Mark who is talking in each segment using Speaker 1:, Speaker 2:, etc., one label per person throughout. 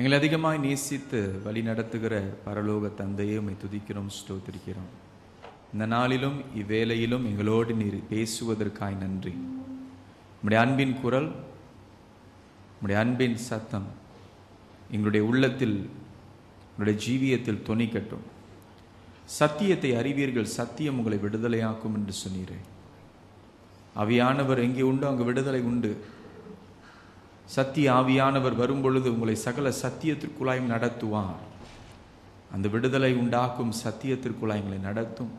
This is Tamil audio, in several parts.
Speaker 1: எங்களை அதிகமாய் நேசித்து வழி நடத்துகிற பரலோக தந்தையை உம்மை துதிக்கிறோம் ஸ்தோத்திரிக்கிறோம். இந்த நாளிலும் இவ்வேளையிலும் எங்களோடு நீர் பேசுவதற்காய் நன்றி. நம்முடைய அன்பின் குரல் நம்முடைய அன்பின் சத்தம் எங்களுடைய உள்ளத்தில் உங்களுடைய ஜீவியத்தில் துணிக்கட்டும் சத்தியத்தை அறிவீர்கள் சத்தியம் உங்களை விடுதலையாக்கும் என்று சொன்னீரே. அவியானவர் எங்கே உண்டோ அங்கே விடுதலை உண்டு. சத்திய ஆவியானவர் வரும்பொழுது உங்களை சகல சத்தியத்திற்குள்ளாயும் நடத்துவார். அந்த விடுதலை உண்டாக்கும் சத்தியத்திற்குள்ளாய் நடத்தும்.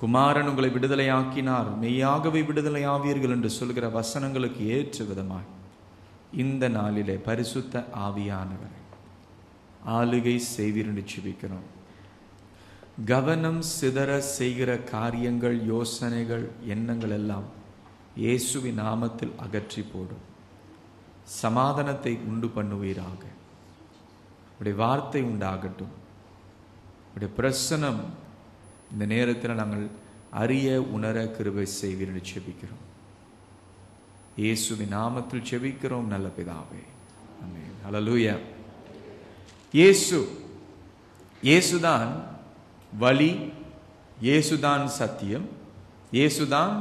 Speaker 1: குமாரன் உங்களை விடுதலையாக்கினார். மெய்யாகவே விடுதலை ஆவீர்கள் என்று சொல்கிற வசனங்களுக்கு ஏற்ற விதமாய் இந்த நாளிலே பரிசுத்த ஆவியானவர் ஆளுகை செய்வீர் என்று கவனம் சிதற செய்கிற காரியங்கள் யோசனைகள் எண்ணங்கள் எல்லாம் இயேசுவின் நாமத்தில் அகற்றி போடும் சமாதானத்தை உண்டு பண்ணுவீராக. உடைய வார்த்தை உண்டாகட்டும். உடைய பிரசனம் இந்த நேரத்தில் நாங்கள் அறிய உணர கிருபை செய்வீர் என்று செபிக்கிறோம். இயேசுவின் நாமத்தில் செபிக்கிறோம் நல்ல பிதாவே. ஆமென். இயேசு இயேசுதான் வழி இயேசுதான் சத்தியம் இயேசுதான்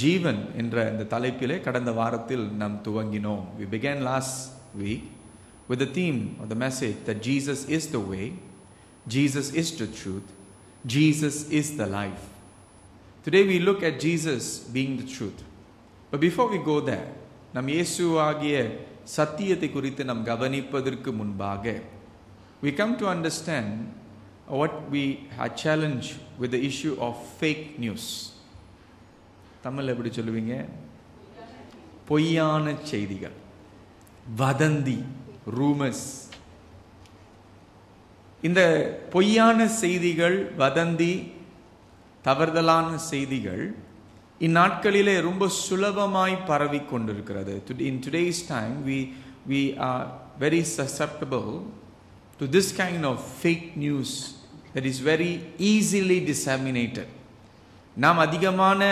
Speaker 1: ஜீவன் என்ற இந்த தலைப்பிலே கடந்த வாரத்தில் நாம் துவங்கினோம் we began last week with the theme of the message that Jesus is the way Jesus is the truth Jesus is the life today we look at Jesus being the truth but before we go there நம் இயேசு ஆகிய சத்தியத்தை குறித்து நாம் கவனிப்பதற்கு முன்பாக we come to understand what we are challenged with the issue of fake news Tamil எப்படி சொல்லுவீங்க? பொய்யான செய்திகள். வதந்தி ரூமஸ் இந்த பொய்யான செய்திகள் வதந்தி தவறுதலான செய்திகள் இந்நாட்களிலே ரொம்ப சுலபமாய் பரவி கொண்டிருக்கிறது. In today's time we we are very susceptible to this kind of fake news that is very easily disseminated நாம் அதிகமான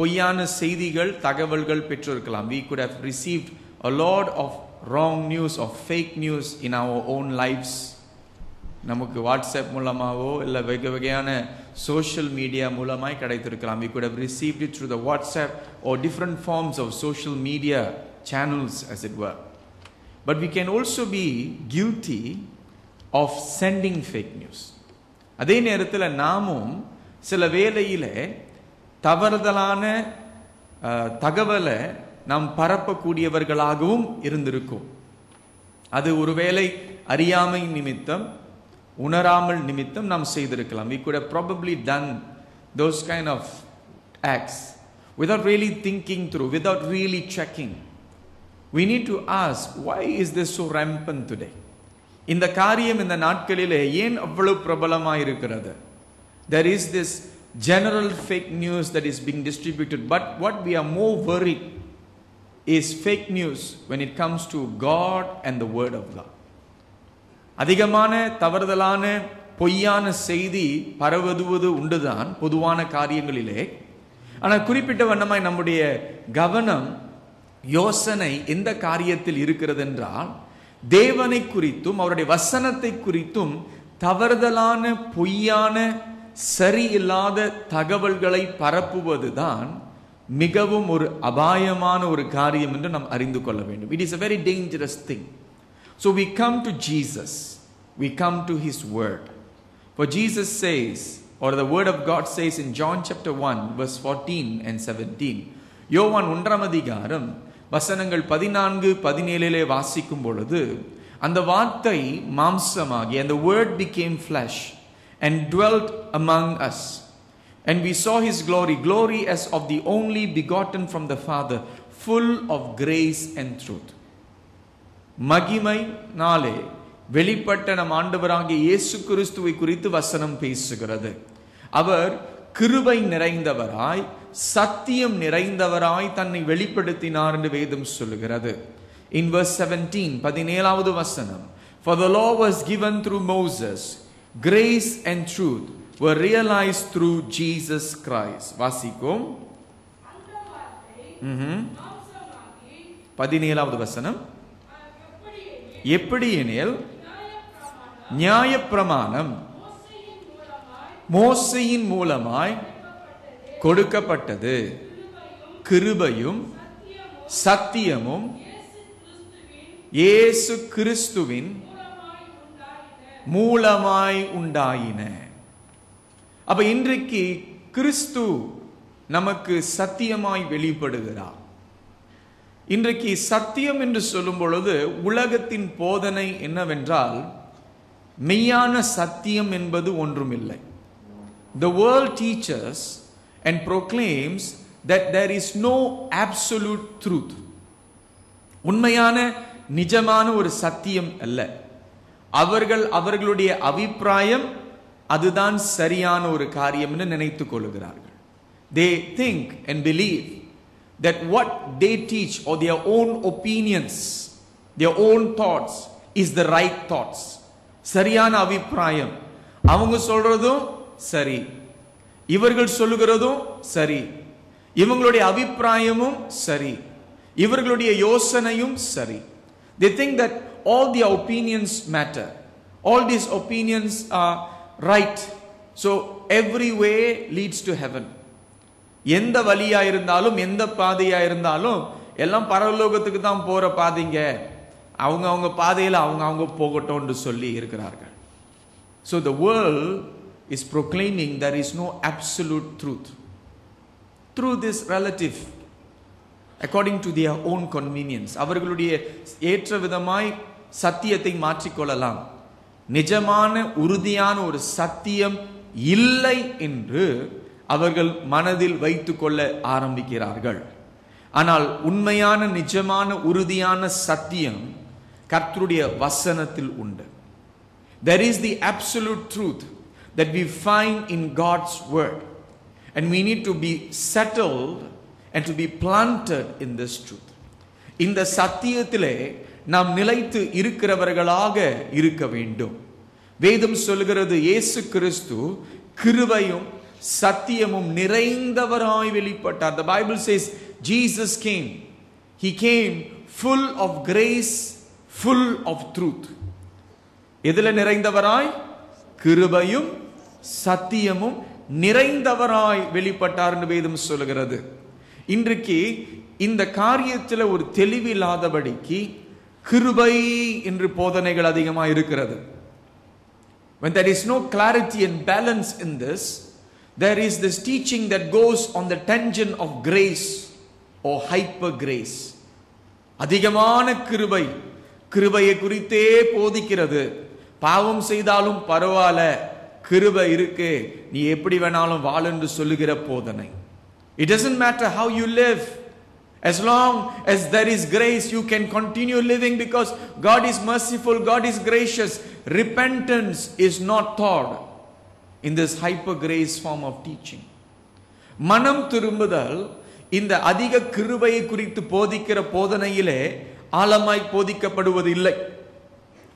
Speaker 1: பொய்யான செய்திகள் தகவல்கள் பெற்றிருக்கலாம் we could have received a lot of wrong news of fake news in our own lives நமக்கு வாட்ஸ்அப் மூலமாகவோ இல்லை வெகு வகையான சோஷியல் மீடியா மூலமாக கிடைத்திருக்கலாம் we could have received it through the WhatsApp or different forms of social media channels as it were but we can also be guilty of sending fake news அதே நேரத்தில் நாமும் சில வேலையில் தவறுதலான தகவலை நாம் பரப்பக்கூடியவர்களாகவும் இருந்திருக்கும் அது ஒருவேளை அறியாமை நிமித்தம் உணராமல் நிமித்தம் நாம் செய்திருக்கலாம் we could probably done those kind of acts without really thinking through, without really checking We need to ask why is this so rampant today? இந்த காரியம் இந்த நாட்களிலே ஏன் அவ்வளவு பிரபலமாக இருக்கிறது there is this general fake news that is being distributed. But what we are more worried is fake news when it comes to God and the word of God. அதிகமான தவறுதலான பொய்யான செய்தி பரவுவது உண்டுதான் பொதுவான காரியங்களிலே. ஆனால் குறிப்பிட்ட வண்ணமாய் நம்முடைய கவனம் யோசனை எந்த காரியத்தில் இருக்கிறது என்றால் தேவனை குறித்தும் அவருடைய வசனத்தை குறித்தும் தவறுதலான பொய்யான சரியில்லாத தகவல்களை பரப்புவதுதான் மிகவும் ஒரு அபாயமான ஒரு காரியம் என்று நாம் அறிந்து கொள்ள வேண்டும் it is a very dangerous thing so we come to Jesus we come to his word for Jesus says or the word of God says in John chapter 1, verse 14 and 17. யோவான் ஒன்றாம் அதிகாரம் வசனங்கள் பதினான்கு பதினேழிலே வாசிக்கும் பொழுது அந்த வார்த்தை மாம்சமாகி அந்த word became flesh and dwelt among us and we saw his glory glory as of the only begotten from the father full of grace and truth மகிமை நாளே வெளிப்பட்ட நம் ஆண்டவராகிய இயேசு கிறிஸ்துவை குறித்து வசனம் பேசுகிறது அவர் கிருபை நிறைந்தவராய் சத்தியம் நிறைந்தவராய் தன்னை வெளிப்படுத்தினார் என்று வேதம் சொல்லுகிறது in verse 17 பதினேழாவது வசனம் for the law was given through Moses grace and truth were realized through Jesus Christ. வாசிக்கும். பதினேழாவது வசனம். எப்படி எனில் நியாயப்பிரமாணம் மோசையின் மூலமாய் கொடுக்கப்பட்டது. கிருபையும் சத்தியமும் இயேசு கிறிஸ்துவின் மூலமாய் உண்டாயின. அப்ப இன்றைக்கு கிறிஸ்து நமக்கு சத்தியமாய் வெளிப்படுகிறார் இன்றைக்கு சத்தியம் என்று சொல்லும் பொழுது உலகத்தின் போதனை என்னவென்றால் மெய்யான சத்தியம் என்பது ஒன்றுமில்லை. The world teachers and proclaims that there is no absolute truth உண்மையான நிஜமான ஒரு சத்தியம் அல்ல. அவர்கள் அவர்களுடைய அபிப்பிராயம் அதுதான் சரியான ஒரு காரியம் என்று நினைத்துக் கொள்கிறார்கள். They think and believe that what they teach or their own opinions their own thoughts is the right thoughts சரியான அபிப்பிராயம். அவங்க சொல்றதும் சரி. இவர்கள் சொல்லுகிறதும் சரி. இவங்களுடைய அபிப்பிராயமும் சரி. இவர்களுடைய யோசனையும் சரி. They think that all their opinions matter. All these opinions are right. So every way leads to heaven. எந்த வழியா இருந்தாலும் எந்த பாதையா இருந்தாலும் எல்லாம் பரலோகத்துக்கு தான் போற பாதைங்க. அவங்க அவங்க பாதையில் அவங்க அவங்க போகட்டும்னு சொல்லி இருக்கிறார்கள். So the world is proclaiming there is no absolute truth truth is relative according to their own convenience அவர்களுடைய ஏற்ற விதமாய் சத்தியத்தை மாற்றிக்கொள்ளலாம். நிஜமான உறுதியான ஒரு சத்தியம் இல்லை என்று அவர்கள் மனதில் வைத்துக்கொள்ள ஆரம்பிக்கிறார்கள். ஆனால் உண்மையான நிஜமான உறுதியான சத்தியம் கர்த்தருடைய வசனத்தில் உண்டு. There is the absolute truth that we find in God's word and we need to be settled and to be plant in this truth இந்த சத்தியத்திலே நாம் நிலைத்து இருக்கிறவர்களாக இருக்க வேண்டும். வேதம் சொல்கிறது இயேசு கிறிஸ்து கிருவையும் சத்தியமும் நிறைந்தவராய் வெளிப்பட்டார். The Bible says Jesus came he came full of grace full of truth எதில் நிறைந்தவராய்? கிருபையும் சத்தியமும் நிறைந்தவராய் வெளிப்பட்டார்னு வேதம் சொல்லுகிறது. இன்றைக்கு இந்த காரியத்தில் ஒரு தெளிவில்லாதபடிக்கு கிருபை என்று போதனைகள் அதிகமாக இருக்கிறது when there is no clarity and balance in this there is this teaching that goes on the tangent of grace or hyper grace. அதிகமான கிருபை கிருபையை குறித்தே போதிக்கிறது. பாவம் செய்தாலும் பரவாயில்ல கிருபை இருக்கு நீ எப்படி வேணாலும் வாழ் என்று சொல்லுகிற போதனை. It doesn't matter how you live As long as there is grace, you can continue living because God is merciful, God is gracious. Repentance is not taught in this hyper grace form of teaching. மனம் திரும்புதல் இந்த அதிக கிருபையை குறித்து போதிக்கிற போதனையிலே ஆழமாய் போதிக்கப்படுவது இல்லை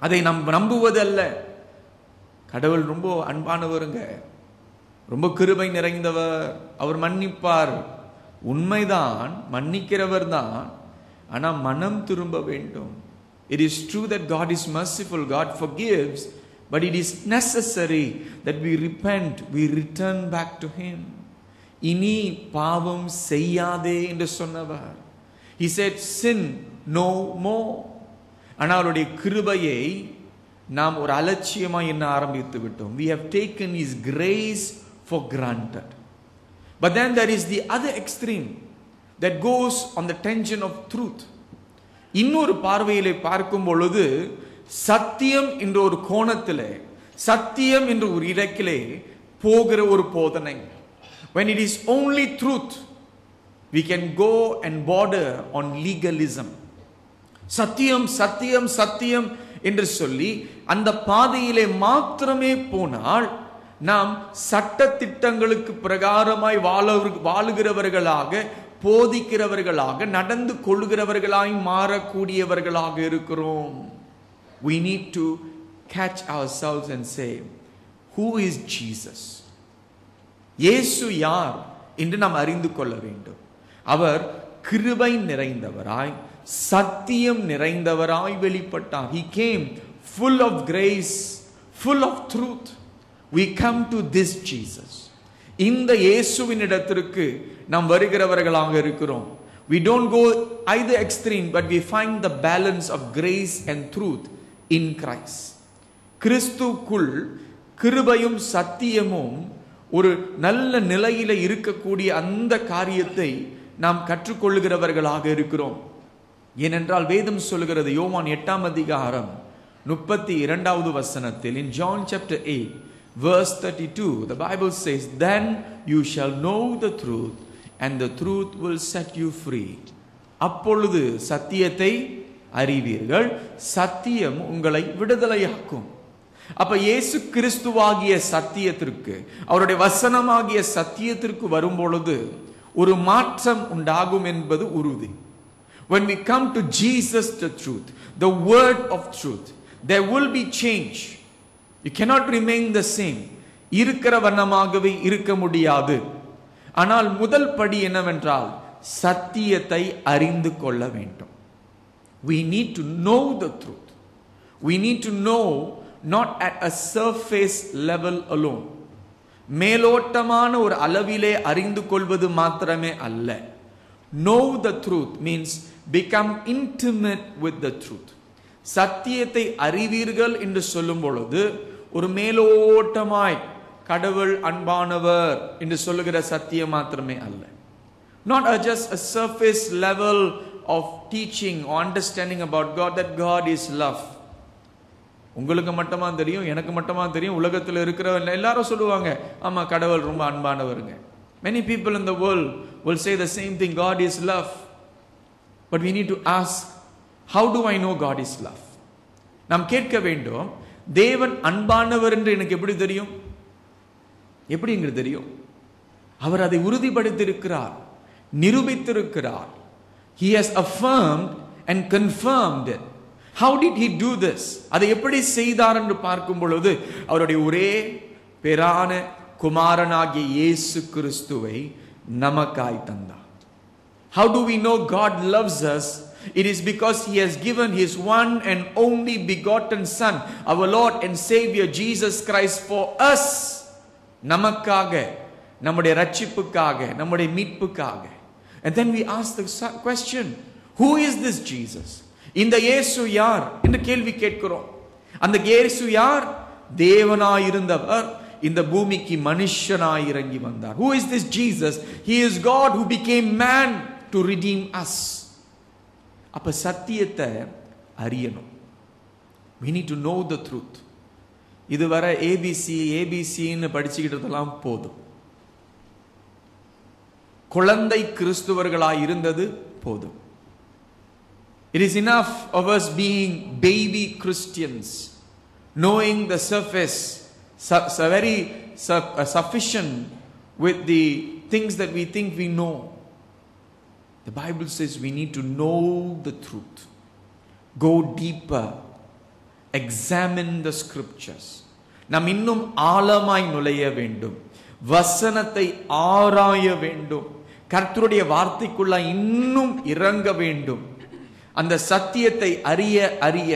Speaker 1: அதை நம் நம்புவது அல்ல கடவுள் ரொம்ப அன்பானவருங்க ரொம்ப கிருபை நிறைந்தவர் அவர் மன்னிப்பார் உண்மைதான் மன்னிக்கிறவர் தான் ஆனால் மனம் திரும்ப வேண்டும். It is true that God is merciful God forgives but it is necessary that we repent we return back to him இனி பாவம் செய்யாதே என்று சொன்னவர். ஹி செட் சின் நோ மோ ஆனால் அவருடைய கிருபையை நாம் ஒரு அலட்சியமாக என்ன ஆரம்பித்து விட்டோம். We have taken his grace for granted but then there is the other extreme that goes on the tension of truth இன்னொரு பார்வையிலே பார்க்கும் பொழுது சத்தியம் என்ற ஒரு கோணத்திலே சத்தியம் என்ற ஒரு இலக்கிலே போகிற ஒரு போதனை when it is only truth we can go and border on legalism சத்தியம் சத்தியம் சத்தியம் என்று சொல்லி அந்த பாதையிலே மாத்திரமே போனால் நாம் சட்ட திட்டங்களுக்கு பிரகாரமாய் வாழ வாழுகிறவர்களாக போதிக்கிறவர்களாக நடந்து கொள்கிறவர்களாய் மாறக்கூடியவர்களாக இருக்கிறோம். We need to catch ourselves and say who is jesus? இயேசு யார் என்று நாம் அறிந்து கொள்ள வேண்டும். அவர் கிருபை நிறைந்தவராய் சத்தியம் நிறைந்தவராய் வெளிப்பட்டார். He came full of grace full of truth. We come to this Jesus இந்த இயேசுவின் இடத்திற்கு நாம் வருகிறவர்களாக இருக்கிறோம். We don't go either extreme but we find the balance of grace and truth in Christ கிறிஸ்துக்குள் கிருபையும் சத்தியமும் ஒரு நல்ல நிலையில இருக்கக்கூடிய அந்த காரியத்தை நாம் கற்றுக்கொள்ளுகிறவர்களாக இருக்கிறோம். ஏனென்றால் வேதம் சொல்லுகிறது யோவான் எட்டாம் அதிகாரம் முப்பத்தி இரண்டாவது வசனத்தில் in John chapter eight verse 32 the bible says then you shall know the truth and the truth will set you free அப்பொழுது சத்தியத்தை அறிவீர்கள் சத்தியம் உங்களை விடுதலையாக்கும் அப்ப இயேசு கிறிஸ்துவாகிய சத்தியத்திற்கு அவருடைய வசனமாகிய சத்தியத்திற்கு வரும் பொழுது ஒரு மாற்றம் உண்டாகும் என்பது உறுதி when we come to Jesus the truth the word of truth there will be change You cannot remain the same இருக்கிற வண்ணமாகவே இருக்க முடியாது ஆனால் முதல் படி என்னவென்றால் சத்தியத்தை அறிந்து கொள்ள வேண்டும் we need to know the truth we need to know not at a surface level alone மேலோட்டமான ஒரு அளவிலே அறிந்து கொள்வது மாத்திரமே அல்ல know the truth means become intimate with the truth சத்தியத்தை அறிவீர்கள் என்று சொல்லும் பொழுது ஒரு மேலோட்டமாய் கடவுள் அன்பானவர் என்று சொல்லுகிற சத்தியம் மாத்திரமே அல்ல not a just a surface level of teaching or understanding about God that God is love. உங்களுக்கு மட்டுமா தெரியும் எனக்கு மட்டுமா தெரியும் உலகத்தில் இருக்கிற எல்லாரும் சொல்லுவாங்க ஆமாம் கடவுள் ரொம்ப அன்பானவருங்க many people in the world will say the same thing God is love but we need to ask how do I know God is love நாம் கேட்க வேண்டும் தேவன் அன்பானவர் என்று எனக்கு எப்படி தெரியும்? எப்படி எங்களுக்கு தெரியும்? அவர் அதை உறுதிப்படுத்தியிருக்கிறார் நிரூபித்திருக்கிறார். He has affirmed and confirmed how did he do this அதை எப்படி செய்தார் என்று பார்க்கும் பொழுது அவருடைய ஒரே பெறான குமாரனாகிய இயேசு கிறிஸ்துவை நமக்காய் தந்தார். How do we know God loves us it is because he has given his one and only begotten son our lord and savior jesus christ for us நமக்காக நம்முடைய ரட்சிப்புக்காக நம்முடைய மீட்புக்காக and then we ask the question who is this jesus இந்த இயேசு யார் என்று கேள்வி கேட்கிறோம் அந்த இயேசு யார் தேவனாயிருந்தவர் இந்த பூமிக்கு மனுஷனாய் இறங்கி வந்தார் who is this jesus he is god who became man to redeem us அப்போ சத்தியத்தை அறியணும் we need to know the truth இதுவரை ஏபிசி ஏபிசின்னு படிச்சுக்கிட்டதெல்லாம் போதும் குழந்தை கிறிஸ்துவர்களாக இருந்தது போதும் it is enough of us being baby Christians knowing the surface very sufficient with the things that we think we know The Bible says we need to know the truth, go deeper, examine the scriptures. நாம் இன்னும் ஆழமாய் நுழைய வேண்டும் வசனத்தை ஆராய வேண்டும் கர்த்தருடைய வார்த்தைக்குள்ள இன்னும் இறங்க வேண்டும் அந்த சத்தியத்தை அறிய அறிய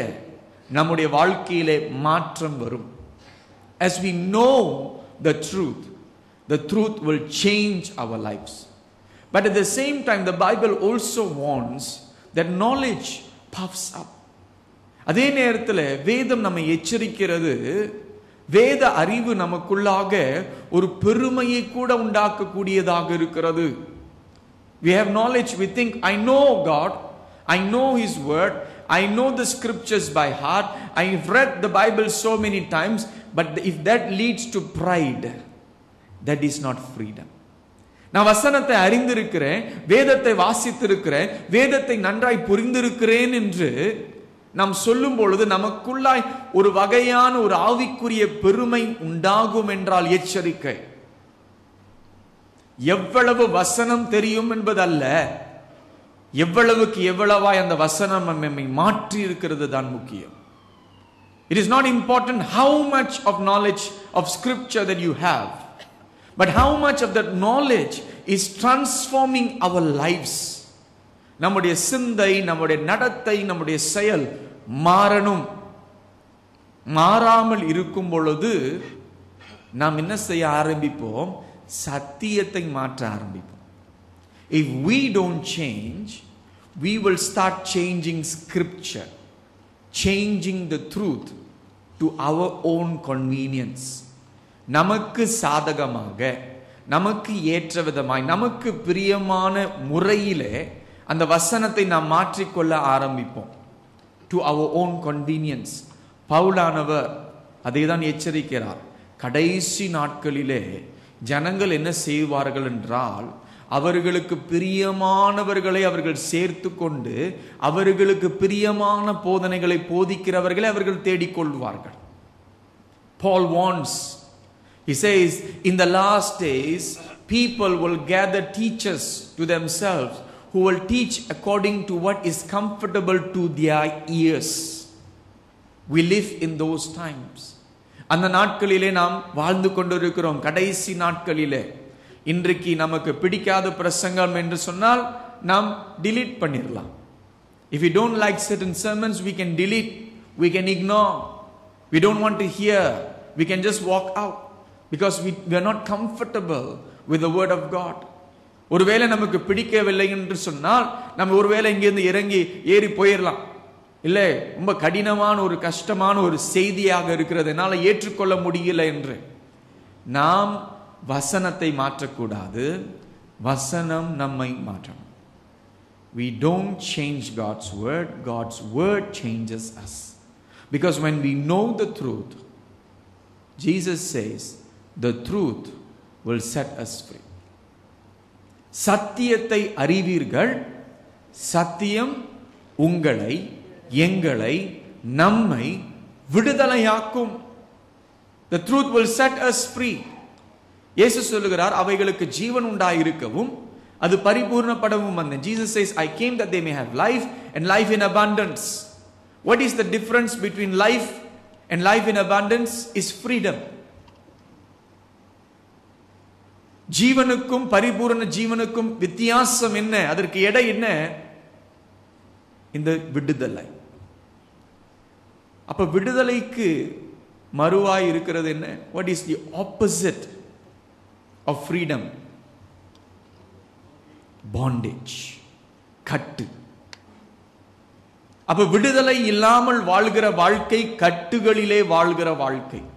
Speaker 1: நம்முடைய வாழ்க்கையிலே மாற்றம் வரும் as we know the truth the truth will change our lives but at the same time the bible also warns that knowledge puffs up அதே நேரத்தில் வேதம் நம்மை எச்சரிக்கிறது வேத அறிவு நமக்குள்ளாக ஒரு பெருமையை கூட உண்டாக்கக்கூடியதாக இருக்கிறது we have knowledge we think i know god I know His word. I know the scriptures by heart. I've read the Bible so many times. But if that leads to pride, that is not freedom. நான் வசனத்தை அறிந்திருக்கிறேன் வேதத்தை வாசித்திருக்கிறேன் வேதத்தை நன்றாய் புரிந்திருக்கிறேன் என்று நாம் சொல்லும் பொழுது நமக்குள்ளாய் ஒரு வகையான ஒரு ஆவிக்குரிய பெருமை உண்டாகும் என்றால் எச்சரிக்கை. எவ்வளவு வசனம் தெரியும் என்பதல்ல. எவ்வளவுக்கு எவ்வளவாய் அந்த வசனம் நம்மை மாற்றி இருக்கிறது தான் முக்கியம். It is not important how much of knowledge of scripture that you have but how much of that knowledge is transforming our lives நம்முடைய சிந்தை நம்முடைய நடத்தை நம்முடைய செயல் மாறணும். மாறாமல் இருக்கும் பொழுது நாம் என்ன செய்ய ஆரம்பிப்போம்? சத்தியத்தை மாற்ற ஆரம்பிப்போம். If we don't change we will start changing scripture changing the truth to our own convenience. நமக்கு சாதகமாக நமக்கு ஏற்ற விதமாய் நமக்கு பிரியமான முறையிலே அந்த வசனத்தை நாம் மாற்றிக்கொள்ள ஆரம்பிப்போம். டு அவர் ஓன் கன்வீனியன்ஸ் பவுலானவர் அதை தான் எச்சரிக்கிறார். கடைசி நாட்களிலே ஜனங்கள் என்ன செய்வார்கள் என்றால் அவர்களுக்கு பிரியமானவர்களை அவர்கள் சேர்த்து கொண்டு அவர்களுக்கு பிரியமான போதனைகளை போதிக்கிறவர்களை அவர்கள் தேடிக்கொள்வார்கள். பால் வான்ஸ் he says, in the last days, people will gather teachers to themselves who will teach according to what is comfortable to their ears. We live in those times. அந்த நாட்களிலே நாம் வாழ்ந்து கொண்டிருக்கிறோம் கடைசி நாட்களிலே இன்றைக்கு நமக்கு பிடிக்காத பிரசங்கம் என்று சொன்னால் நாம் delete பண்ணிடலாம் If we don't like certain sermons, we can delete, we can ignore, we don't want to hear, we can just walk out because we we are not comfortable word of God ஒருவேளை நமக்கு பிடிக்கவில்லை என்று சொன்னால் நம்ம ஒருவேளை இங்கிருந்து இறங்கி ஏறி போயிடலாம் இல்லை ரொம்ப கடினமான ஒரு கஷ்டமான ஒரு செய்தியாக இருக்கிறது. என்னால் ஏற்றுக்கொள்ள முடியல என்று. நாம் வசனத்தை மாற்றக்கூடாது. வசனம் நம்மை மாற்றணும். We don't change God's word, God's word changes us. Because when we know the truth, Jesus says, the truth will set us free. சத்தியத்தை அறிவீர்கள் சத்தியம் உங்களை எங்களை நம்மை விடுதலையாக்கும் the truth will set us free இயேசு சொல்லுகிறார் அவைகளுக்கு ஜீவன் உண்டாயிருக்கவும் அது பரிபூர்ணப்படவும் வந்தேன் Jesus says I came that they may have life and life in abundance what is the difference between life and life in abundance is freedom ஜீவனுக்கும் பரிபூரண ஜீவனுக்கும் வித்தியாசம் என்ன? அதற்கு எடை என்ன? இந்த விடுதலை. அப்ப விடுதலைக்கு மறுவாய் இருக்கிறது என்ன? What is the opposite of freedom bondage கட்டு. அப்ப விடுதலை இல்லாமல் வாழ்கிற வாழ்க்கை கட்டுகளிலே வாழ்கிற வாழ்க்கை.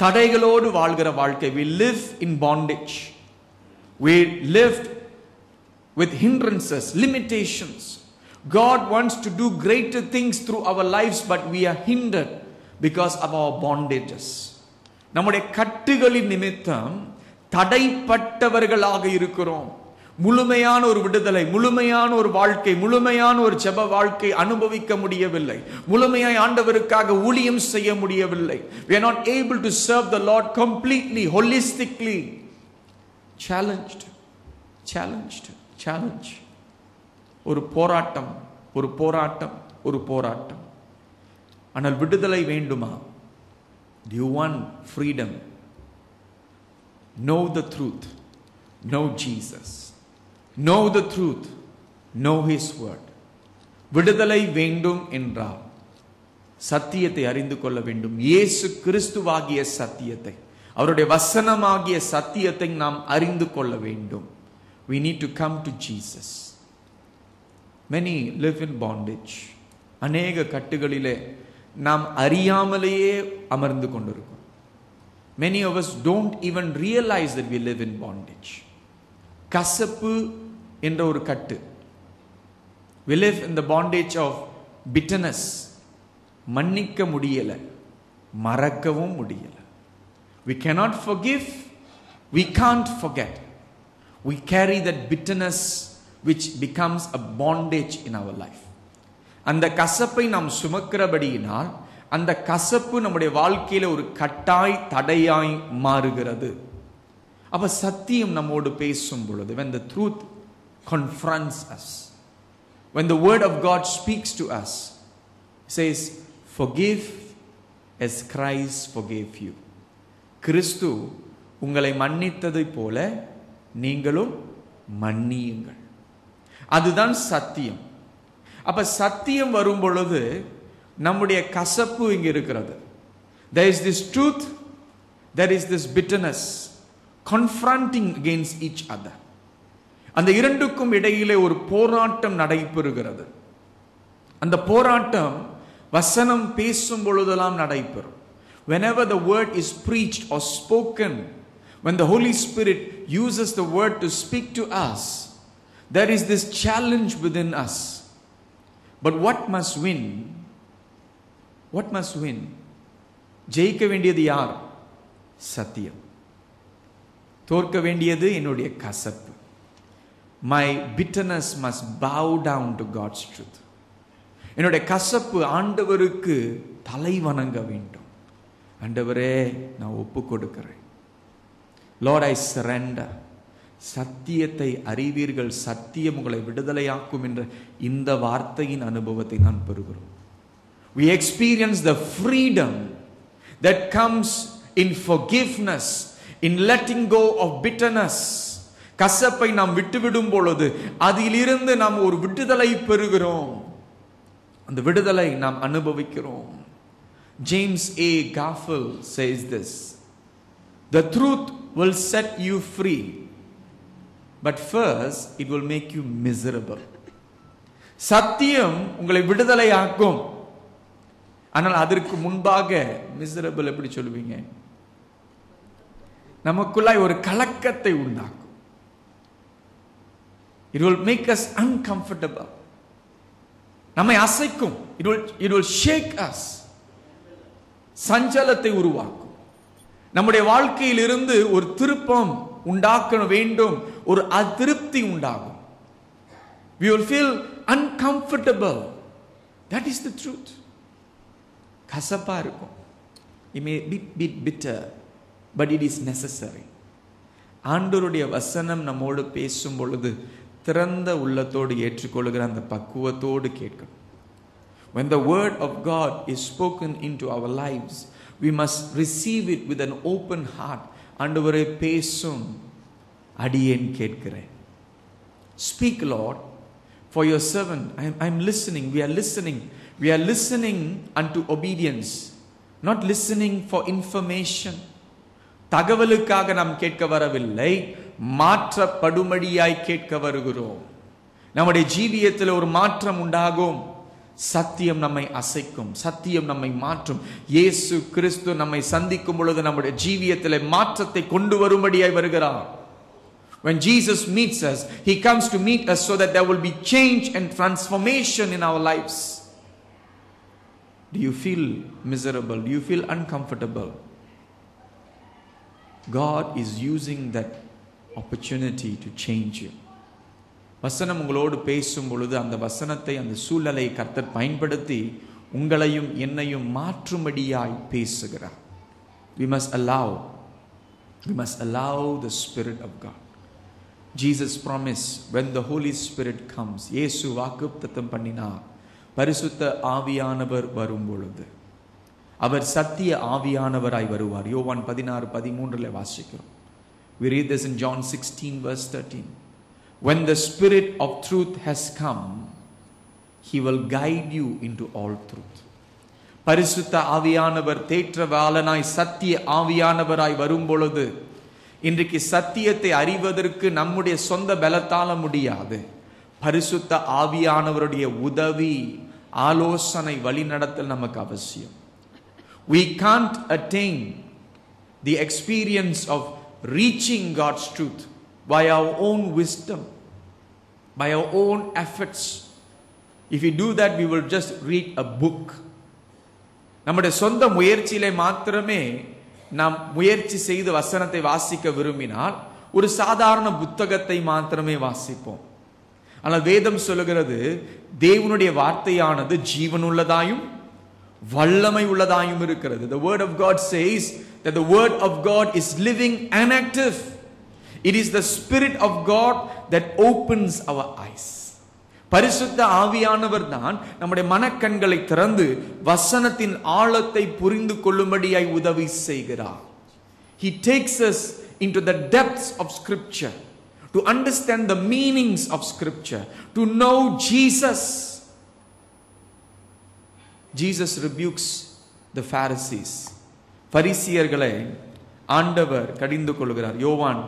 Speaker 1: தடைகளோடு வாழ்கிற வாழ்க்கை we live in bondage we live with hindrances limitations god wants to do greater things through our lives but we are hindered because of our bondages நம்முடைய கட்டுகளின் நிமித்தம் தடைப்பட்டவர்களாக இருக்கிறோம் முழுமையான ஒரு விடுதலை முழுமையான ஒரு வாழ்க்கை முழுமையான ஒரு செப வாழ்க்கை அனுபவிக்க முடியவில்லை முழுமையாய் ஆண்டவருக்காக ஊழியம் செய்ய முடியவில்லை we are not able to serve the Lord completely holistically challenge challenge challenge ஒரு போராட்டம் ஒரு போராட்டம் ஒரு போராட்டம் ஆனால் விடுதலை வேண்டுமா you want freedom know the truth know Jesus know the truth know his word விடுதலை வேண்டும் என்றால் சத்தியத்தை அறிந்து கொள்ள வேண்டும். இயேசு கிறிஸ்துவாகிய சத்தியத்தை அவருடைய வசனமாகிய சத்தியத்தை நாம் அறிந்து கொள்ள வேண்டும். We need to come to jesus. Many live in bondage அநேக கட்டுகளிலே நாம் அறியாமலேயே அமர்ந்து கொண்டிருக்கோம். Many ours don't even realize that we live in bondage கசப்பு என்ற ஒரு கட்டு we live in the bondage of bitterness மன்னிக்க முடியலை மறக்கவும் முடியலை we cannot forgive we can't forget we carry that bitterness which becomes a bondage in our life அந்த கசப்பை நாம் சுமக்கிறபடியினால் அந்த கசப்பு நம்முடைய வாழ்க்கையில் ஒரு கட்டாய் தடையாய் மாறுகிறது அப்ப சத்தியம் நம்மோடு பேசும் பொழுது when the truth confronts us when the word of god speaks to us says forgive as christ forgave you கிறிஸ்து உங்களை மன்னித்ததை போல நீங்களும் மன்னியுங்கள் அதுதான் சத்தியம் அப்ப சத்தியம் வரும் பொழுது நம்முடைய கசப்பு இங்க இருக்கிறது there is this truth there is this bitterness confronting against each other அந்த இரண்டுக்கும் இடையிலே ஒரு போராட்டம் நடைபெறுகிறது அந்த போராட்டம் வசனம் பேசும் பொழுதெல்லாம் நடைபெறும் whenever the word is preached or spoken when the holy spirit uses the word to speak to us there is this challenge within us but what must win what must win ஜெயிக்க வேண்டியது யார் சத்தியம் தோற்க வேண்டியது என்னுடைய கசப்பு My bitterness must bow down to God's truth. என்னுடைய கசப்பு ஆண்டவருக்கு தலை வணங்க வேண்டும். ஆண்டவரே நான் ஒப்பு கொடுக்கிறேன் லார்ட் ஐ சரண்டர் சத்தியத்தை அறிவீர்கள். சத்தியம் உங்களை விடுதலையாக்கும் என்ற இந்த வார்த்தையின் அனுபவத்தை நான் பெறுகிறோம். We experience the freedom that comes in forgiveness in letting go of bitterness. கசப்பை நாம் விட்டுவிடும் பொழுது அதிலிருந்து நாம் ஒரு விடுதலை பெறுகிறோம். அந்த விடுதலை நாம் அனுபவிக்கிறோம். James A Garfield says this the truth will set you free but first it will make you miserable சத்தியம் உங்களை விடுதலையாக்கும். ஆனால் அதற்கு முன்பாக மிசரபிள் எப்படி சொல்லுவீங்க நமக்குள்ளாய் ஒரு கலக்கத்தை உண்டாக்கும். It will make us uncomfortable நம்மை அசைக்கும். It will it will shake us சஞ்சலத்தை உருவாக்கும். நம்முடைய வாழ்க்கையில் இருந்து ஒரு திருப்பம் உண்டாக்க வேண்டும். ஒரு அதிருப்தி உண்டாகும். We will feel uncomfortable. That is the truth கசப்பா இருக்கும். It may bit bitter but it is is necessary. ஆண்டவருடைய வசனம் நம்மோடு பேசும் பொழுது திறந்த உள்ளத்தோடு ஏற்றுக்கொள்கிற அந்த பக்குவத்தோடு கேட்கணும் when the word of god is spoken into our lives we must receive it with an open heart ஆண்டவரே பேசும் அடியேன் கேட்கிறேன் speak lord for your servant I'm, I'm listening we are listening we are listening unto obedience not listening for information தகவலுக்காக நாம் கேட்க வரவில்லை மாற்றப்படும்படியாய் கேட்க வருகிறோம் நம்முடைய ஜீவியத்தில் ஒரு மாற்றம் உண்டாகும் சத்தியம் நம்மை அசைக்கும் சத்தியம் நம்மை மாற்றும் இயேசு கிறிஸ்து நம்மை சந்திக்கும் பொழுது நம்முடைய ஜீவியத்தில் மாற்றத்தை கொண்டு வரும்படியாய் வருகிறார் When Jesus meets us, He comes to meet us so that there will be change and transformation in our lives. Do you feel miserable? Do you feel uncomfortable? God is using that opportunity to change you. வசனம் உங்களோடு பேசும் பொழுது அந்த வசனத்தை அந்த சூழலை கர்த்தர் பயன்படுத்தி உங்களையும் என்னையும் மாற்றும்படியாய் பேசுகிறார். We must allow we must allow the spirit of god. Promise when the Holy Spirit comes comes இயேசு வாக்குத்தத்தம் பண்ணினார். பரிசுத்த ஆவியானவர் வரும் பொழுது. அவர் சத்திய ஆவியானவராய் வருவார். யோவான் பதினாறு பதிமூன்றில் வாசிக்கிறோம். we read this in john 16 verse 13 when the spirit of truth has come he will guide you into all truth பரிசுத்த ஆவியானவர் தேற்றவாளனாய் சத்திய ஆவியானவராய் வரும் பொழுது இன்றைக்கு சத்தியத்தை அறிவதற்கு நம்முடைய சொந்த பலத்தால முடியாது பரிசுத்த ஆவியானவருடைய உதவி ஆலோசனை வழிநடத்தல் நமக்கு அவசியம் we can't attain the experience of reaching God's truth by our own wisdom, by our own efforts. If we do that, we will just read a book. நம்முடைய சொந்த முயற்சியிலே மாத்திரமே நாம் முயற்சி செய்து வசனத்தை வாசிக்க விரும்பினால் ஒரு சாதாரண புத்தகத்தை மாத்திரமே வாசிப்போம் ஆனால் வேதம் சொல்லுகிறது தேவனுடைய வார்த்தையானது ஜீவனுள்ளதாயும் வல்லமை உள்ளதாயும் இருக்கிறது the word of God says that the word of god is living and active it is the spirit of god that opens our eyes பரிசுத்த ஆவியானவர் தான் நம்முடைய மனக்கண்களை திறந்து வசனத்தின் ஆழத்தை புரிந்து கொள்ளும்படியாய் உதவி செய்கிறார் he takes us into the depths of scripture to understand the meanings of scripture, to know Jesus. Jesus rebukes the Pharisees. பரிசியர்களை ஆண்டவர் கடிந்து கொள்கிறார். யோவான்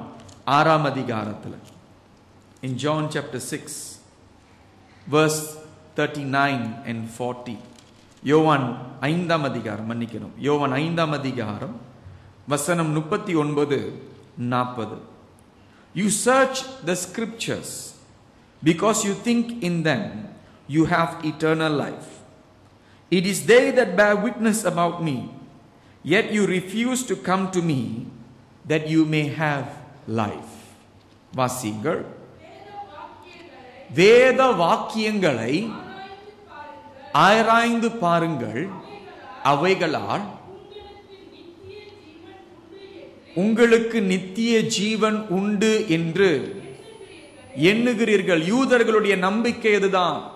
Speaker 1: ஆறாம் அதிகாரத்தில். In John chapter six 6 verse 39 and 40 யோவான் ஐந்தாம் அதிகாரம் மன்னிக்கணும். யோவான் ஐந்தாம் அதிகாரம் வசனம் முப்பத்தி ஒன்பது நாற்பது. You search the scriptures because you think in them you have eternal life it is they that bear witness about me yet you refuse to come to me that you may have life. வாசிங்கள் வேத வாக்கியங்களை ஆராய்ந்து பாருங்கள். அவைகளால் உங்களுக்கு நித்திய ஜீவன் உண்டு என்று எண்ணுகிறீர்கள். யூதர்களுடைய நம்பிக்கை அதுதான்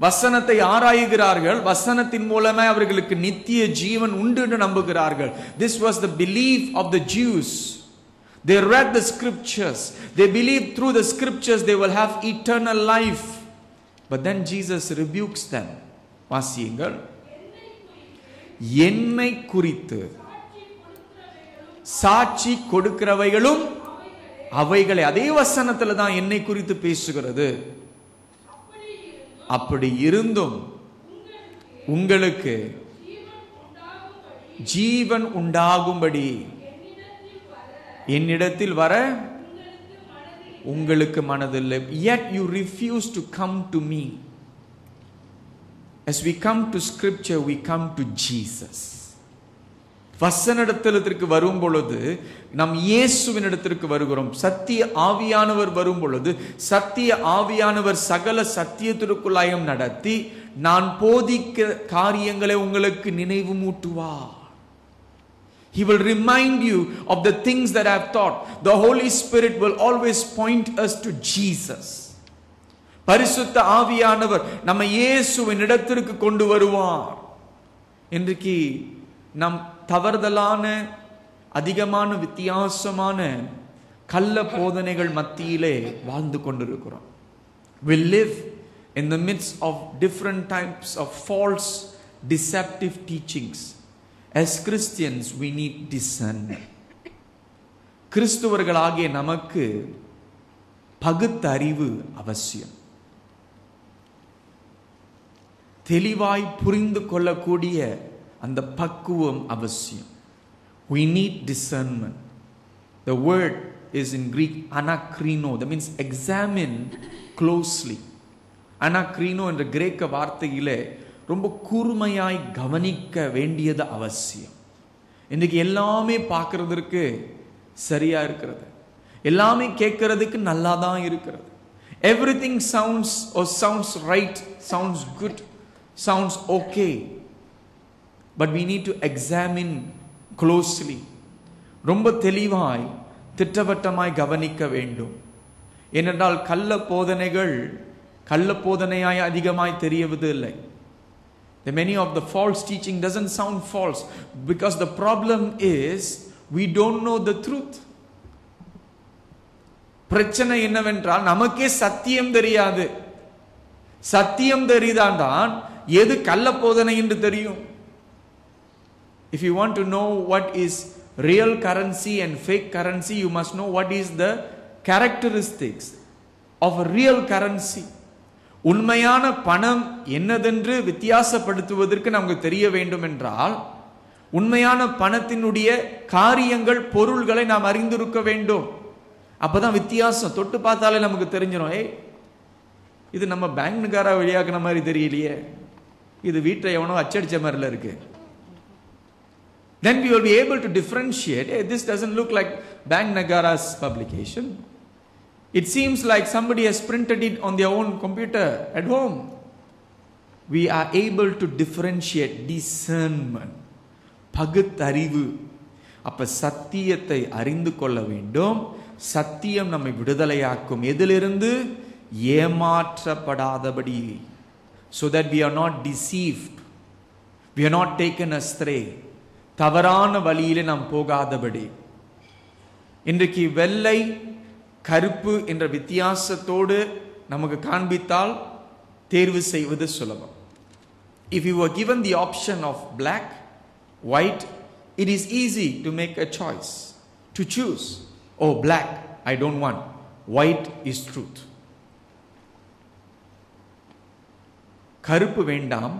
Speaker 1: வசனத்தை ஆராய்கிறார்கள் வசனத்தின் மூலமே அவர்களுக்கு நித்திய ஜீவன் உண்டு என்று நம்புகிறார்கள் this was the belief of the Jews They read the scriptures. They believe through the scriptures they will have eternal life. But then Jesus rebukes them. வாசியுங்கள் என்னை குறித்து சாட்சி கொடுக்கிறவைகளும் அவைகளை அதே வசனத்துல தான் என்னை குறித்து பேசுகிறது அப்படி இருந்தும் உங்களுக்கு ஜீவன் உண்டாகும்படி என்னிடத்தில் வர உங்களுக்கு மனதில்லை yet you refuse to come to me as we come to scripture we come to jesus வசனிடத்திற்கு வரும் பொழுது நம் இயேசுவின் இடத்திற்கு வருகிறோம் சத்திய ஆவியானவர் வரும் பொழுது சத்திய ஆவியானவர் சகல சத்தியத்திற்குள்ளாயம் நடத்தி நான் போதிக்க காரியங்களை உங்களுக்கு நினைவு மூட்டுவா He will remind you of the things that I have taught. The Holy Spirit will always point us to Jesus. பரிசுத்த ஆவியானவர் நம்ம இயேசுவின் இடத்திற்கு கொண்டு வருவார் இன்றைக்கு நம் தவறுதலான அதிகமான வித்தியாசமான கள்ள போதனைகள் மத்தியிலே வாழ்ந்து கொண்டிருக்கிறோம் will live in the midst of different types of false deceptive teachings as Christians we need discern கிறிஸ்துவர்களாகிய நமக்கு பகுத்தறிவு அவசியம் தெளிவாய் புரிந்து கொள்ளக்கூடிய அந்த பக்குவம் அவசியம். We need discernment. The word is in greek anakrino. That means examine closely. Anakrino என்ற கிரேக்க வார்த்தையிலே ரொம்ப கூர்மையாய் கவனிக்க வேண்டியது அவசியம். இன்றைக்கி எல்லாமே பார்க்கறதற்கு சரியாக இருக்கிறது. எல்லாமே கேட்கறதுக்கு நல்லா தான் இருக்கிறது. Everything sounds or sounds right sounds good sounds okay but we need to examine closely ரொம்ப தெளிவாய் திட்டவட்டமாய் கவனிக்க வேண்டும். ஏனென்றால் கள்ள போதனைகள் கள்ள போதனையாய் அதிகமாய் தெரியவது இல்லை The many of the false teaching doesn't sound false because the problem is we don't know the truth. பிரச்சனை என்னவென்றால் நமக்கே சத்தியம் தெரியாது. சத்தியம் தெரியுதான்தான் எது கள்ள போதனை என்று தெரியும்? If you want to know what is real currency and fake currency you must know what is the characteristics of a real currency. உண்மையான பணம் என்னதென்று வித்தியாசப்படுத்துவதற்கு நமக்கு தெரிய வேண்டும் என்றால் உண்மையான பணத்தினுடைய காரியங்கள் பொருள்களை நாம் அறிந்திருக்க வேண்டும். அப்பதான் வித்தியாசம். தொட்டு பார்த்தாலே நமக்கு தெரிஞ்சிடும் ஏய் இது நம்ம பேங்க்னுக்கார வழியாக்குன மாதிரி தெரியலையே. இது வீட்டை எவனோ அச்சடிச்ச மாதிரில இருக்குது then we will be able to differentiate hey, this doesn't look like bank nagara's publication it seems like somebody has printed it on their own computer at home we are able to differentiate discernment பகுத்தறிவு அப்ப சத்தியத்தை அறிந்து கொள்ள வேண்டும் சத்தியம் நம்மை விடுதலையாக்கும் எதிலிருந்து ஏமாற்றப்படாதபடி so that we are not deceived we are not taken astray தவறான வழியில் நாம் போகாதபடி இன்றைக்கு வெள்ளை கருப்பு என்ற வித்தியாசத்தோடு நமக்கு காண்பித்தால் தேர்வு செய்வது சுலபம் if you are given the option of black white it is easy to make a choice to choose oh black I don't want white is truth கருப்பு வேண்டாம்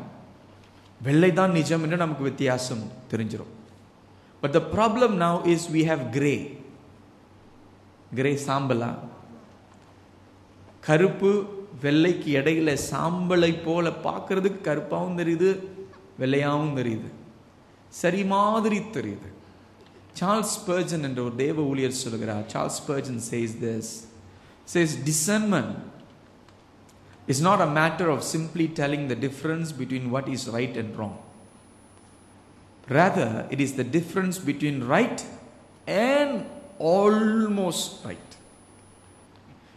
Speaker 1: வெள்ளை தான் நிஜம் என்று நமக்கு வித்தியாசம் தெரிஞ்சிடும் but the problem now is we have grey grey சாம்பலா. கருப்பு வெள்ளைக்கு இடையில சாம்பலை போல பார்க்கறதுக்கு கருப்பாகவும் தெரியுது வெள்ளையாகவும் தெரியுது. சரி மாதிரி தெரியுது. சார்ல்ஸ் பர்ஜன் என்ற ஒரு தேவ ஊழியர் சொல்கிறார் Charles Spurgeon says this says discernment It's not a matter of simply telling the difference between what is right and wrong. Rather, it is the difference between right and almost right.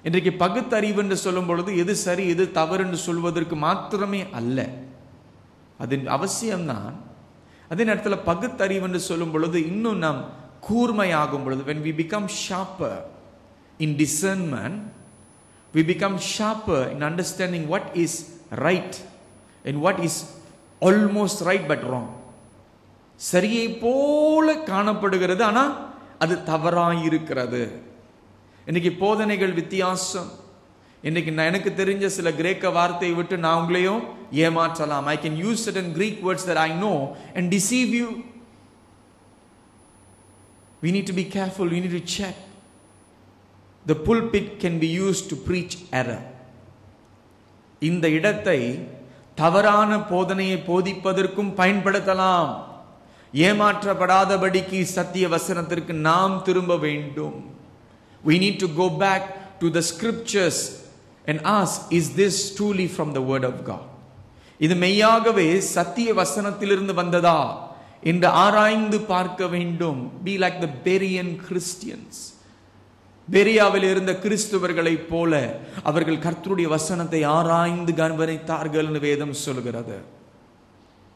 Speaker 1: இன்றைக்கு பகுத்தறிவு என்று சொல்லும் பொழுது எது சரி எது தவறு என்று சொல்வதற்கு மாத்திரமே அல்ல அது அவசியம்தான் அதே நேரத்தில் பகுத்தறிவு என்று சொல்லும் பொழுது இன்னும் நாம் கூர்மையாகும் பொழுது when we become sharper in discernment we become sharper in understanding what is right and what is almost right but wrong சரியை போல காணப்படுகிறது ஆனா அது தவறாயிருக்கிறது இன்னைக்கு போதனைகள் வித்தியாசம் இன்னைக்கு நான் எனக்கு தெரிஞ்ச சில கிரேக்க வார்த்தையை விட்டு நான் உங்களையும் ஏமாற்றலாம் I can use certain Greek words that I know and deceive you. We need to be careful, we need to check. the pulpit can be use to preach error இந்த இடத்தை தவறான போதனையை போதிப்பதற்கும் பயன்படுத்தலாம் ஏமாற்றப்படாதபடிக்கு சத்திய வசனத்திற்கு நாம் திரும்ப வேண்டும் we need to go back to the scriptures and ask is this truly from the word of God இது மெய்யாகவே சத்திய வசனத்திலிருந்து வந்ததா என்று ஆராய்ந்து பார்க்க வேண்டும் be like the Berean Christians பெரியாவில் இருந்த கிறிஸ்துவர்களைப் போல அவர்கள் கர்த்தருடைய வசனத்தை ஆராய்ந்து கவனித்தார்கள் என்று வேதம் சொல்கிறது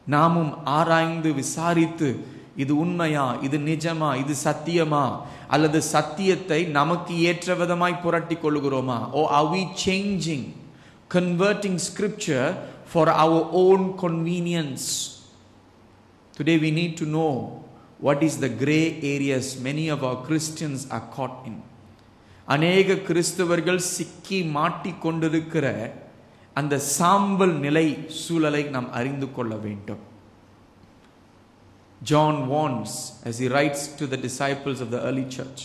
Speaker 1: நாமும் ஆராய்ந்து விசாரித்து இது உண்மையா இது நிஜமா இது சத்தியமா அல்லது சத்தியத்தை நமக்கு ஏற்ற விதமாய் புரட்டி கொள்கிறோமா ஓ அவி changing changing scripture for our own convenience today today NEET to no know is the grey gray areas of of Christians christians God in அநேக கிறிஸ்தவர்கள் சிக்கி மாட்டிக்கொண்டிருக்கிற அந்த சாம்பல் நிலை சூழலை நாம் அறிந்து கொள்ள வேண்டும். John once as he writes to the disciples of the early church.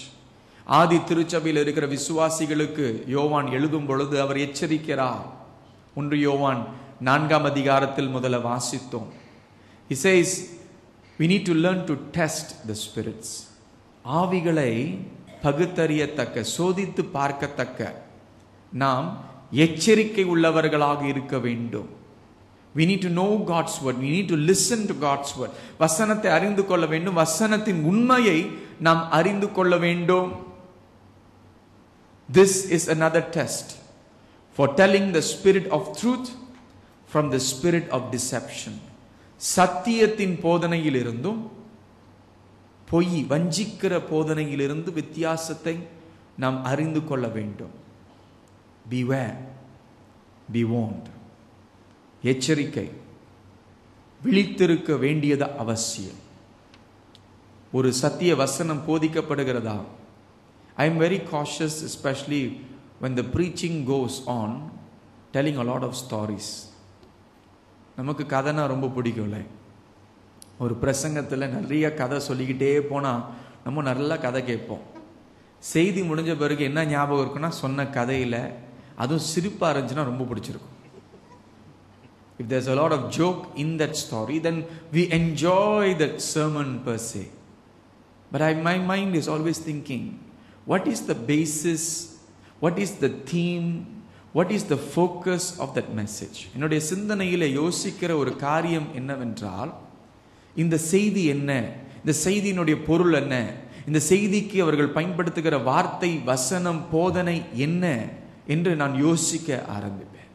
Speaker 1: ஆதி திருச்சபையில் இருக்கிற விசுவாசிகளுக்கு யோவான் எழுதும் பொழுது அவர் எச்சரிக்கிறார். ஒன்று யோவான் நான்காம் அதிகாரத்தில் முதல்ல வாசித்தோம். He says we need to learn to test the spirits. ஆவிகளை பகுத்தறியத்தக்க சோதித்து பார்க்கத்தக்க நாம் எச்சரிக்கை உள்ளவர்களாக இருக்க வேண்டும் we need to know God's word we need to listen to God's word வசனத்தை அறிந்து கொள்ள வேண்டும் வசனத்தின் உண்மையை நாம் அறிந்து கொள்ள வேண்டும் this is another test for telling the spirit of truth from the spirit of deception சத்தியத்தின் போதனையிலிருந்தும் பொய் வஞ்சிக்கிற போதனையிலிருந்து வித்தியாசத்தை நாம் அறிந்து கொள்ள வேண்டும். பி வே பி ஓன்ட் எச்சரிக்கை. விழித்திருக்க வேண்டியது அவசியம். ஒரு சத்திய வசனம் போதிக்கப்படுகிறதா? I am very cautious especially when the preaching goes on telling a of stories நமக்கு கதைனா ரொம்ப பிடிக்கும்ல. ஒரு பிரசங்கத்தில் நிறைய கதை சொல்லிக்கிட்டே போனால் நம்ம நல்லா கதை கேட்போம் செய்தி முடிஞ்ச பிறகு என்ன ஞாபகம் இருக்குன்னா சொன்ன கதையில் அதுவும் சிரிப்பாக இருந்துச்சுன்னா ரொம்ப பிடிச்சிருக்கும் if there's a lot of joke in that story then we enjoy that sermon per se but I my mind is always thinking what is the basis what is the theme what is the focus of that message என்னுடைய சிந்தனையில் யோசிக்கிற ஒரு காரியம் என்னவென்றால் இந்த செய்தி என்ன? இந்த செய்தியினுடைய பொருள் என்ன? இந்த செய்திக்கு அவர்கள் பயன்படுத்துகிற வார்த்தை வசனம் போதனை என்ன என்று நான் யோசிக்க ஆரம்பிப்பேன்.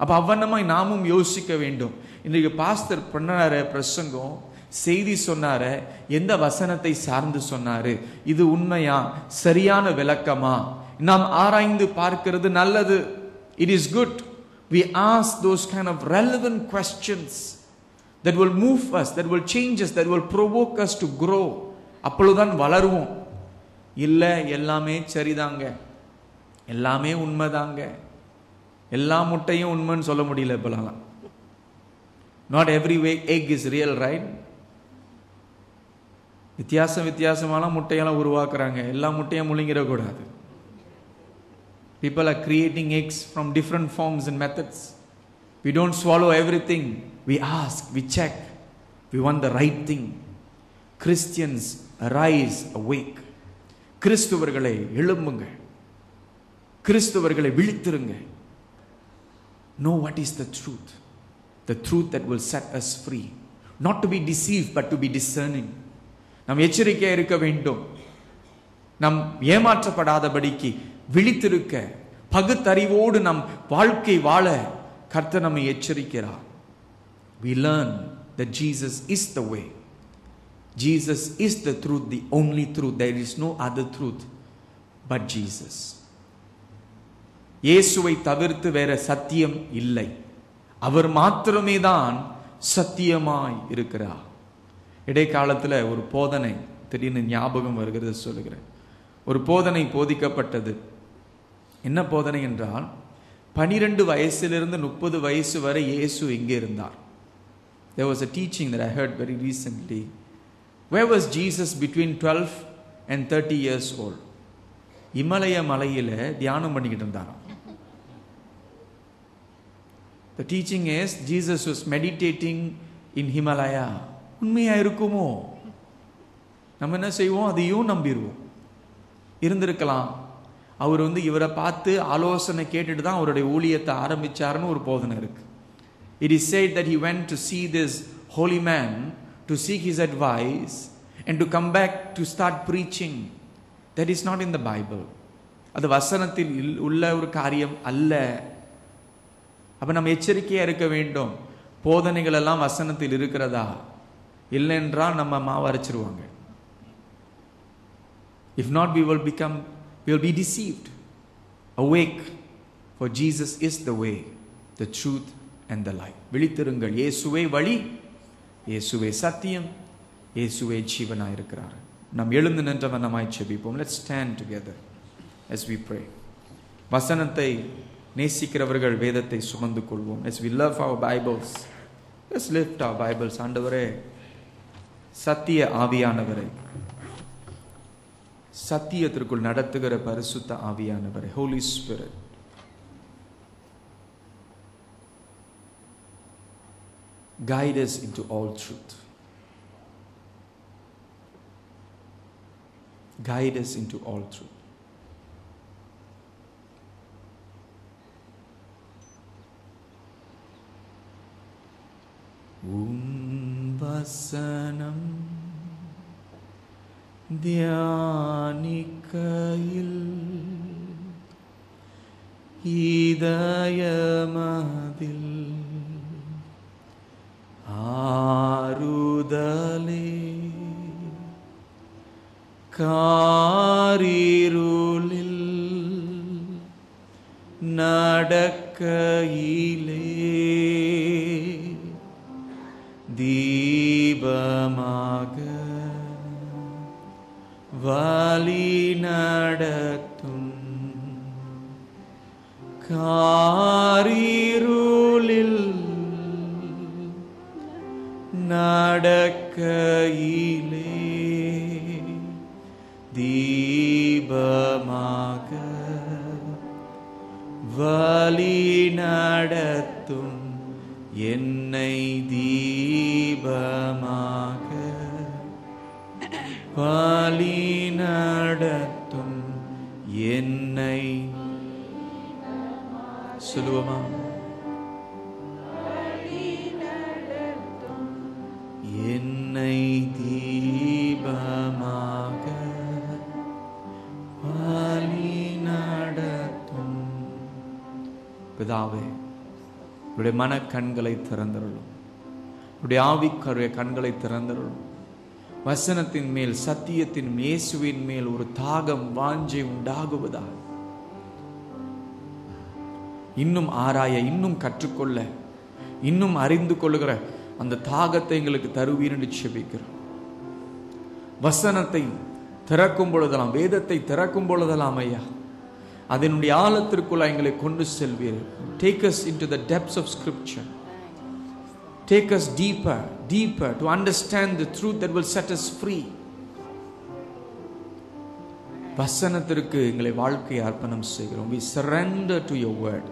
Speaker 1: அப்போ அவ்வண்ணமாய் நாமும் யோசிக்க வேண்டும். இன்றைக்கு பாஸ்தர் பண்ணார பிரசங்கம் செய்தி சொன்னார எந்த வசனத்தை சார்ந்து சொன்னாரு? இது உண்மையா? சரியான விளக்கமா? நாம் ஆராய்ந்து பார்க்கிறது நல்லது. It is good we ask those kind of relevant questions that will move us that will changes that will provoke us to grow அப்பொழுதுதான் வளருவோம். இல்லை எல்லாமே சரிதாங்க. எல்லாமே உண்மைதாங்க. எல்லா முட்டையும் உண்மைன்னு சொல்ல முடியல இப்போலாம் not every way egg is real right வித்தியாசம் வித்தியாசமான முட்டையெல்லாம் உருவாக்குறாங்க. எல்லா முட்டையும் முழுங்கிடக்கூடாது. People are creating eggs from different forms and methods we don't swallow every thing we ask we check we want the right thing Christians rise awake கிறிஸ்துவர்களை எழும்புங்க. கிறிஸ்துவர்களை விழித்திருங்க. Know what is the truth the truth that will set us free not to be deceive but to be discerning நாம் எச்சரிக்கையாக இருக்க வேண்டும். நம் ஏமாற்றப்படாதபடிக்கு விழித்திருக்க பகுத்தறிவோடு நம் வாழ்க்கை வாழ கர்த்தர் நம்மை எச்சரிக்கிறார். We learn the Jesus is the way Jesus is the truth, the only truth. There is no other truth but Jesus இயேசுவை தவிர்த்து வேற சத்தியம் இல்லை. அவர் மாத்திரமே தான் சத்தியமாய் இருக்கிறார். இடைக்காலத்தில் ஒரு போதனை திடீர்னு ஞாபகம் வருகிறது சொல்லுகிறேன். ஒரு போதனை போதிக்கப்பட்டது. என்ன போதனை என்றால் பனிரெண்டு வயசுலேருந்து முப்பது வயசு வரை இயேசு எங்கே இருந்தார் there was a teaching that I heard very recently where was Jesus between twelve and thirty years old Himalaya மலையில் தியானம் பண்ணிக்கிட்டு இருந்தாராம் the teaching is Jesus was meditating in Himalaya உண்மையாக இருக்குமோ நம்ம என்ன செய்வோம் அதையும் நம்பிடுவோம் இருந்திருக்கலாம் அவர் வந்து இவரை பார்த்து ஆலோசனை கேட்டுட்டு தான் அவருடைய ஊழியத்தை ஆரம்பிச்சாருன்னு ஒரு போதனை இருக்கு. It is said that he went to see this holy man to seek his advice and to come back to start preaching that is not in the Bible அது வசனத்தில் இல்- உள்ள ஒரு காரியம் அல்ல. அப்போ நம்ம எச்சரிக்கையாக இருக்க வேண்டும். போதனைகள் எல்லாம் வசனத்தில் இருக்கிறதா? இல்லைன்றால் நம்ம மாவரைச்சிருவாங்க if not we will become will be deceived. Awake, for Jesus is the way, the truth, and the life. விழித்திருங்கள். இயேசுவே வழி இயேசுவே சத்தியம் இயேசுவே ஜீவனாய் இருக்கிறார். நாம் எழுந்து நின்றவன் நம்மாய் செபிப்போம். Let's stand together as we pray. வசனத்தை நேசிக்கிறவர்கள் வேதத்தை சுமந்து கொள்வோம். As we love our bibles let's lift our bibles. ஆண்டவரே சத்திய ஆவியானவரை சத்தியத்திற்குள் நடத்துகிற பரிசுத்த ஆவியானவரை holy spirit guide us into all truth. Guide us into all truth. உம் வசனம் ധ്യാനിക്കയിൽ ഹൃദയമതിൽ மன கண்களை திறந்தருளும். உடைய ஆவிக்கருடைய கண்களை திறந்தருளும். வசனத்தின் மேல் சத்தியத்தின் இயேசுவின் மேல் ஒரு தாகம் வாஞ்சை உண்டாகுவதா இன்னும் ஆராய இன்னும் கற்றுக்கொள்ள இன்னும் அறிந்து கொள்ளுகிற அந்த தாகத்தை எங்களுக்கு தருவீர்னு செபிக்கிறோம். வசனத்தை திறக்கும் பொழுதெல்லாம் வேதத்தை திறக்கும் பொழுதெல்லாம் ஐயா. அதனுடைய ஆழத்திற்குள்ள எங்களை கொண்டு செல்வீர். Take us into the depths of scripture take us deeper deeper to understand the truth that will set us free வசனத்திற்கு எங்களை வாழ்க்கையை அர்ப்பணம் செய்கிறோம். We surrender to your word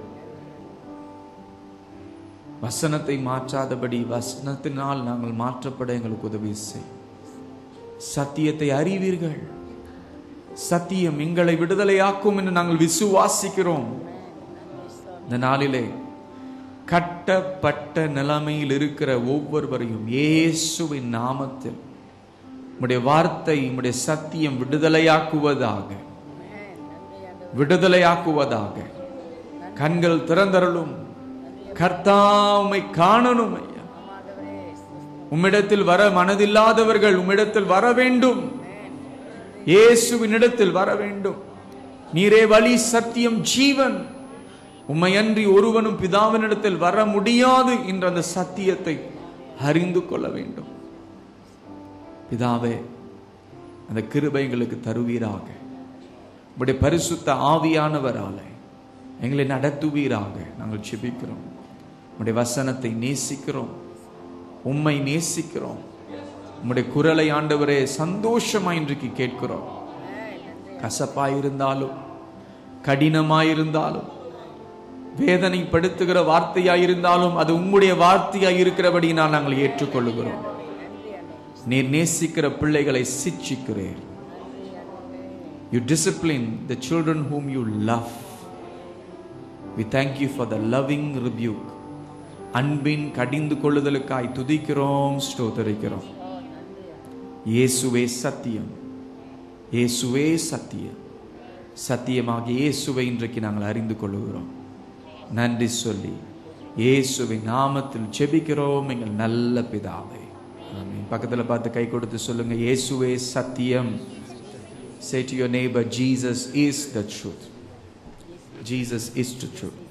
Speaker 1: வசனத்தை மாற்றாதபடி வசனத்தினால் நாங்கள் மாற்றப்பட எங்களுக்கு உதவி செய். சத்தியத்தை அறிவீர்கள். சத்தியம் எங்களை விடுதலையாக்கும் என்று நாங்கள் விசுவாசிக்கிறோம். இந்த நாளிலே கட்டப்பட்ட நிலைமையில் இருக்கிற ஒவ்வொருவரையும் இயேசுவின் நாமத்தில் உம்முடைய வார்த்தை உம்முடைய சத்தியம் விடுதலையாக்குவதாக விடுதலையாக்குவதாக கண்கள் திறந்தரலும் கர்த்தாமை காணணும் ஐயா. உம்மிடத்தில் வர மனதில்லாதவர்கள் உம்மிடத்தில் வர வேண்டும். இயேசுவினிடத்தில் வர வேண்டும் நீரே வழி சத்தியம் ஜீவன். உம்மையன்றி ஒருவனும் பிதாவினிடத்தில் வர முடியாது என்ற அந்த சத்தியத்தை அறிந்து கொள்ள வேண்டும். பிதாவே அந்த கிருபை எங்களுக்கு தருவீராக. உடைய பரிசுத்த ஆவியானவரால எங்களை நடத்துவீராக நாங்கள் செபிக்கிறோம் உடைய வசனத்தை நேசிக்கிறோம். உம்மை நேசிக்கிறோம். உம்முடைய குரலை ஆண்டவரே சந்தோஷமா இன்றைக்கு கேட்கிறோம். கசப்பாயிருந்தாலும் கடினமாயிருந்தாலும் வேதனைப்படுத்துகிற வார்த்தையாயிருந்தாலும் அது உம்முடைய வார்த்தையாய் இருக்கிறபடினால் நாங்கள் ஏற்றுக்கொள்ளுகிறோம். நீர் நேசிக்கிற பிள்ளைகளை சிச்சிக்கிறீர். You discipline the children whom you love we thank you for the loving review அன்பின் கடிந்து கொள்ளுதலுக்காய் துதிக்கிறோம் ஸ்தோத்தரிக்கிறோம். இயேசுவே சத்தியம் இயேசுவே சத்தியம் சத்தியமாக இயேசுவை இன்றைக்கு நாங்கள் அறிந்து கொள்ளுகிறோம் நன்றி சொல்லி இயேசுவின் நாமத்தில் ஜெபிக்கிறோம் எங்கள் நல்ல பிதாவை ஆமீன் பக்கத்தில் பார்த்து கை கொடுத்து சொல்லுங்க இயேசுவே சத்தியம் say to your neighbour Jesus is the truth Jesus is the truth